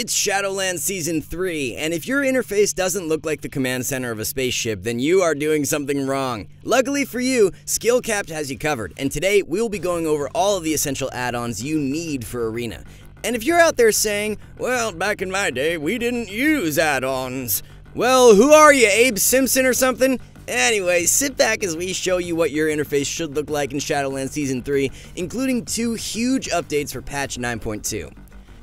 It's Shadowlands Season 3, and if your interface doesn't look like the command center of a spaceship, then you are doing something wrong. Luckily for you, Skill-Capped has you covered, and today we'll be going over all of the essential add-ons you need for Arena. And if you're out there saying, well, back in my day, we didn't use add-ons. Well, who are you, Abe Simpson or something? Anyway, sit back as we show you what your interface should look like in Shadowlands Season 3, including two huge updates for patch 9.2.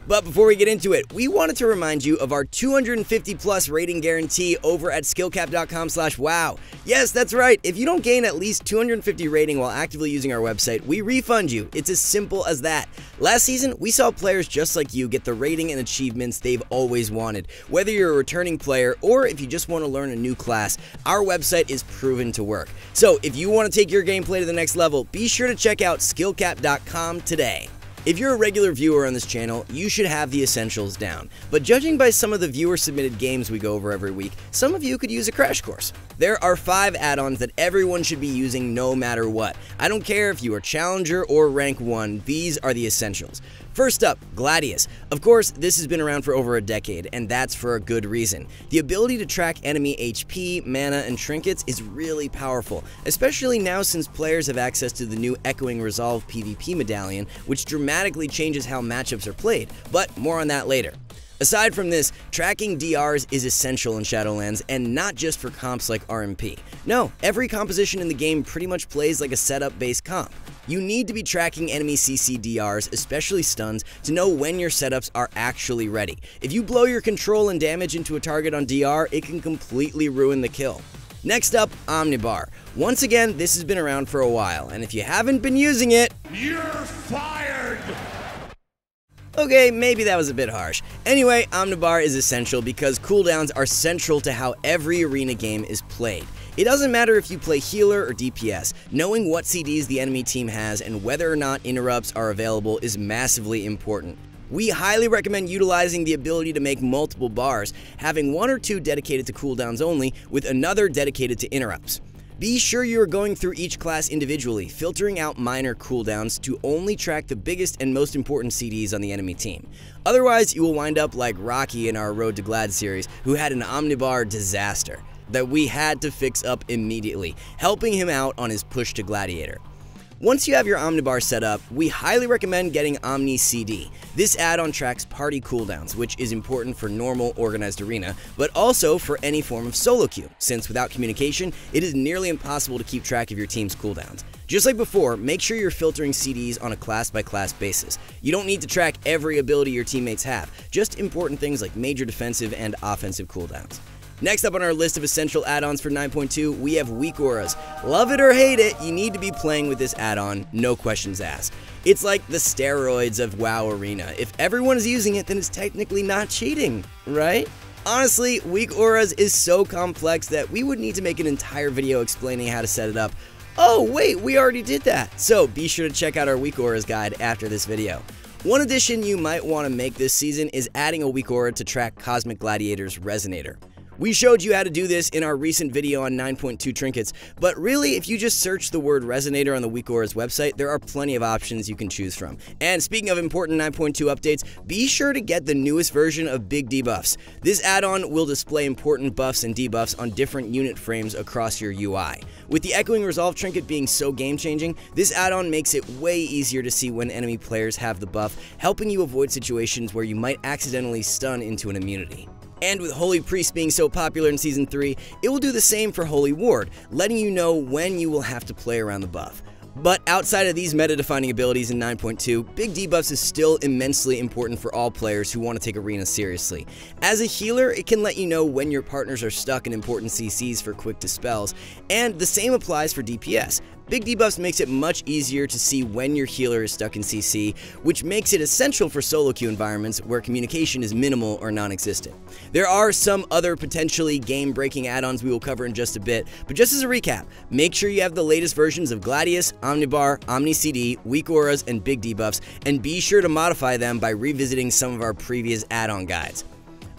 But before we get into it, we wanted to remind you of our 250 plus rating guarantee over at skill-capped.com slash wow. Yes, that's right. If you don't gain at least 250 rating while actively using our website, we refund you. It's as simple as that. Last season, we saw players just like you get the rating and achievements they've always wanted. Whether you're a returning player or if you just want to learn a new class, our website is proven to work. So if you want to take your gameplay to the next level, be sure to check out skill-capped.com today. If you're a regular viewer on this channel, you should have the essentials down. But judging by some of the viewer submitted games we go over every week, some of you could use a crash course. There are five add-ons that everyone should be using no matter what. I don't care if you are Challenger or Rank 1, these are the essentials. First up, Gladius. Of course, this has been around for over a decade, and that's for a good reason. The ability to track enemy HP, mana, and trinkets is really powerful, especially now since players have access to the new Echoing Resolve PvP medallion, which dramatically changes how matchups are played, but more on that later. Aside from this, tracking DRs is essential in Shadowlands, and not just for comps like RMP. No, every composition in the game pretty much plays like a setup-based comp. You need to be tracking enemy CC DRs, especially stuns, to know when your setups are actually ready. If you blow your control and damage into a target on DR, it can completely ruin the kill. Next up, Omnibar. Once again, this has been around for a while, and if you haven't been using it, you're fired! Okay, maybe that was a bit harsh. Anyway, Omnibar is essential because cooldowns are central to how every arena game is played. It doesn't matter if you play healer or DPS, knowing what CDs the enemy team has and whether or not interrupts are available is massively important. We highly recommend utilizing the ability to make multiple bars, having one or two dedicated to cooldowns only, with another dedicated to interrupts. Be sure you are going through each class individually, filtering out minor cooldowns to only track the biggest and most important CDs on the enemy team. Otherwise, you will wind up like Rocky in our Road to Glad series, who had an Omnibar disaster that we had to fix up immediately, helping him out on his push to Gladiator. Once you have your Omnibar set up, we highly recommend getting Omni CD. This add-on tracks party cooldowns, which is important for normal organized arena, but also for any form of solo queue, since without communication, it is nearly impossible to keep track of your team's cooldowns. Just like before, make sure you're filtering CDs on a class-by-class -class basis. You don't need to track every ability your teammates have, just important things like major defensive and offensive cooldowns. Next up on our list of essential add-ons for 9.2, we have Weak Auras. Love it or hate it, you need to be playing with this add-on, no questions asked. It's like the steroids of WoW Arena. If everyone is using it, then it's technically not cheating, right? Honestly, Weak Auras is so complex that we would need to make an entire video explaining how to set it up. Oh wait, we already did that! So be sure to check out our Weak Auras guide after this video. One addition you might want to make this season is adding a Weak Aura to track Cosmic Gladiator's Resonator. We showed you how to do this in our recent video on 9.2 trinkets, but really if you just search the word resonator on the Weak Auras website, there are plenty of options you can choose from. And speaking of important 9.2 updates, be sure to get the newest version of Big Debuffs. This add-on will display important buffs and debuffs on different unit frames across your UI. With the Echoing Resolve trinket being so game-changing, this add-on makes it way easier to see when enemy players have the buff, helping you avoid situations where you might accidentally stun into an immunity. And with Holy Priest being so popular in Season 3, it will do the same for Holy Ward, letting you know when you will have to play around the buff. But outside of these meta-defining abilities in 9.2, Big Debuffs is still immensely important for all players who want to take Arena seriously. As a healer, it can let you know when your partners are stuck in important CCs for quick dispels, and the same applies for DPS. Big debuffs makes it much easier to see when your healer is stuck in CC, which makes it essential for solo queue environments where communication is minimal or non-existent. There are some other potentially game-breaking add-ons we will cover in just a bit, but just as a recap, make sure you have the latest versions of Gladius, Omnibar, Omni CD, Weak Auras, and Big debuffs, and be sure to modify them by revisiting some of our previous add-on guides.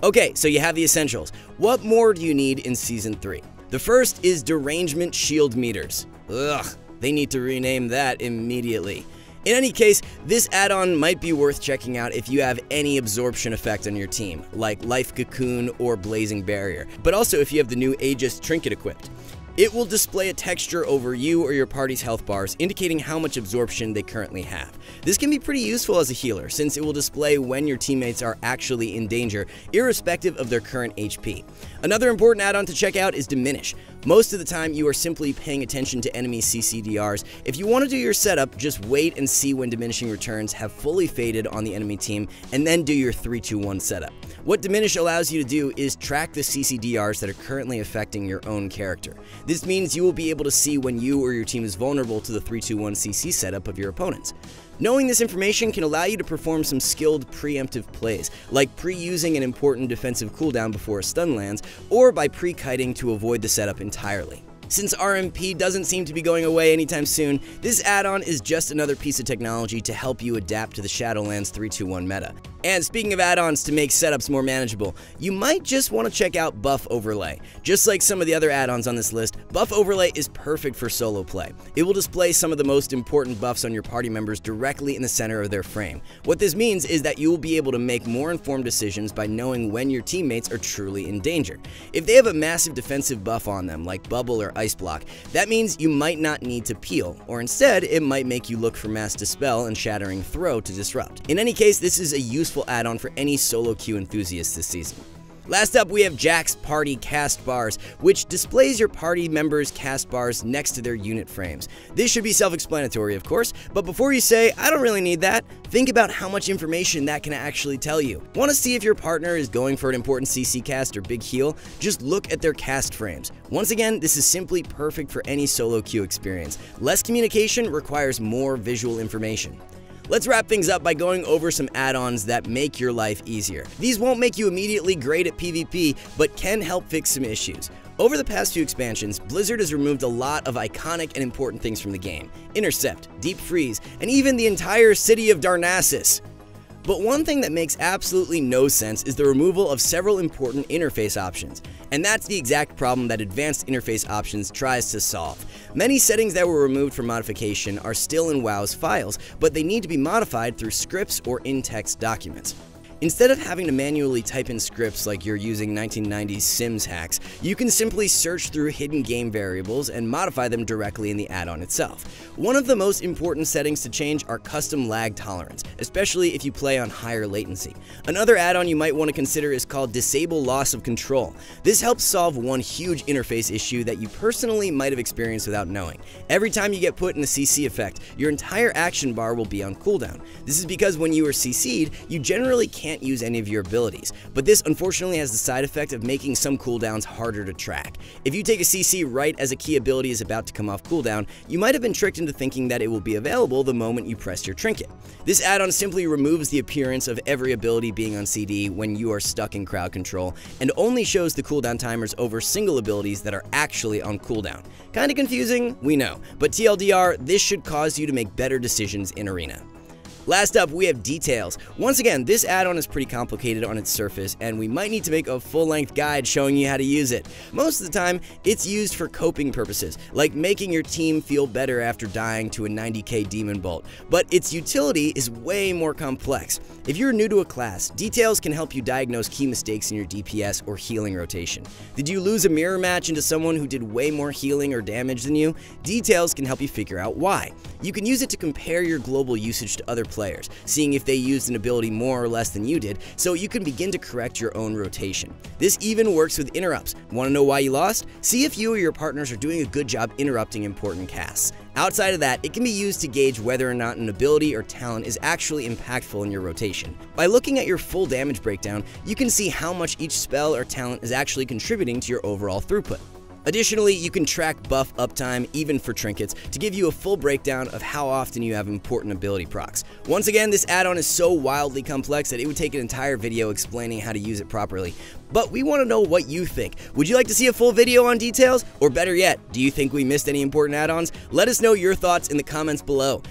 Okay, so you have the essentials. What more do you need in Season 3? The first is Derangement Shield Meters. Ugh, they need to rename that immediately. In any case, this add-on might be worth checking out if you have any absorption effect on your team, like Life Cocoon or Blazing Barrier, but also if you have the new Aegis Trinket equipped. It will display a texture over you or your party's health bars, indicating how much absorption they currently have. This can be pretty useful as a healer, since it will display when your teammates are actually in danger, irrespective of their current HP. Another important add-on to check out is Diminish. Most of the time, you are simply paying attention to enemy CCDRs. If you want to do your setup, just wait and see when diminishing returns have fully faded on the enemy team, and then do your 3-2-1 setup. What Diminish allows you to do is track the CCDRs that are currently affecting your own character. This means you will be able to see when you or your team is vulnerable to the 321 CC setup of your opponents. Knowing this information can allow you to perform some skilled preemptive plays, like pre-using an important defensive cooldown before a stun lands, or by pre-kiting to avoid the setup entirely. Since RMP doesn't seem to be going away anytime soon, this add-on is just another piece of technology to help you adapt to the Shadowlands 321 meta. And speaking of add-ons to make setups more manageable, you might just want to check out Buff Overlay. Just like some of the other add-ons on this list, Buff Overlay is perfect for solo play. It will display some of the most important buffs on your party members directly in the center of their frame. What this means is that you will be able to make more informed decisions by knowing when your teammates are truly in danger. If they have a massive defensive buff on them, like Bubble or Ice Block, that means you might not need to peel, or instead, it might make you look for Mass Dispel and Shattering Throw to disrupt. In any case, this is a useful useful add-on for any solo queue enthusiasts this season. Last up, we have Jax Party Cast Bars, which displays your party members' cast bars next to their unit frames. This should be self-explanatory, of course, but before you say, I don't really need that, think about how much information that can actually tell you. Want to see if your partner is going for an important CC cast or big heal? Just look at their cast frames. Once again, this is simply perfect for any solo queue experience. Less communication requires more visual information. Let's wrap things up by going over some add-ons that make your life easier. These won't make you immediately great at PvP, but can help fix some issues. Over the past few expansions, Blizzard has removed a lot of iconic and important things from the game. Intercept, Deep Freeze, and even the entire city of Darnassus. But one thing that makes absolutely no sense is the removal of several important interface options. And that's the exact problem that Advanced Interface Options tries to solve. Many settings that were removed for modification are still in WoW's files, but they need to be modified through scripts or in-text documents. Instead of having to manually type in scripts like you're using 1990s Sims hacks, you can simply search through hidden game variables and modify them directly in the add-on itself. One of the most important settings to change are custom lag tolerance, especially if you play on higher latency. Another add-on you might want to consider is called Disable Loss of Control. This helps solve one huge interface issue that you personally might have experienced without knowing. Every time you get put in a CC effect, your entire action bar will be on cooldown. This is because when you are CC'd, you generally can't can't use any of your abilities, but this unfortunately has the side effect of making some cooldowns harder to track. If you take a CC right as a key ability is about to come off cooldown, you might have been tricked into thinking that it will be available the moment you press your trinket. This add-on simply removes the appearance of every ability being on CD when you are stuck in crowd control, and only shows the cooldown timers over single abilities that are actually on cooldown. Kinda confusing, we know, but TLDR, this should cause you to make better decisions in Arena. Last up, we have details. Once again, this add-on is pretty complicated on its surface, and we might need to make a full-length guide showing you how to use it. Most of the time, it's used for coping purposes, like making your team feel better after dying to a 90k Demon Bolt, but its utility is way more complex. If you're new to a class, details can help you diagnose key mistakes in your DPS or healing rotation. Did you lose a mirror match into someone who did way more healing or damage than you? Details can help you figure out why. You can use it to compare your global usage to other players, seeing if they used an ability more or less than you did, so you can begin to correct your own rotation. This even works with interrupts. Want to know why you lost? See if you or your partners are doing a good job interrupting important casts. Outside of that, it can be used to gauge whether or not an ability or talent is actually impactful in your rotation. By looking at your full damage breakdown, you can see how much each spell or talent is actually contributing to your overall throughput. Additionally, you can track buff uptime even for trinkets to give you a full breakdown of how often you have important ability procs. Once again, this add-on is so wildly complex that it would take an entire video explaining how to use it properly. But we want to know what you think. Would you like to see a full video on details? Or better yet, do you think we missed any important add-ons? Let us know your thoughts in the comments below.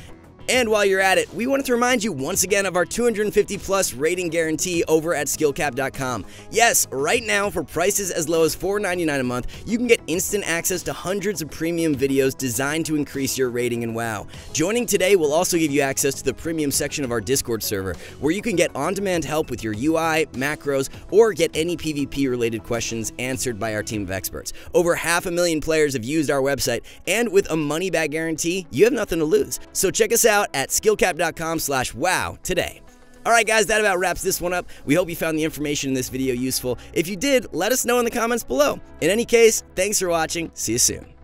And while you're at it, we wanted to remind you once again of our 250 plus rating guarantee over at skill-capped.com. Yes, right now, for prices as low as $4.99 a month, you can get instant access to hundreds of premium videos designed to increase your rating in WoW. Joining today will also give you access to the premium section of our Discord server, where you can get on demand help with your UI, macros, or get any PvP related questions answered by our team of experts. Over half a million players have used our website, and with a money back guarantee, you have nothing to lose. So check us out at skill-capped.com slash wow today. Alright guys, that about wraps this one up. We hope you found the information in this video useful. If you did, let us know in the comments below. In any case, thanks for watching. See you soon.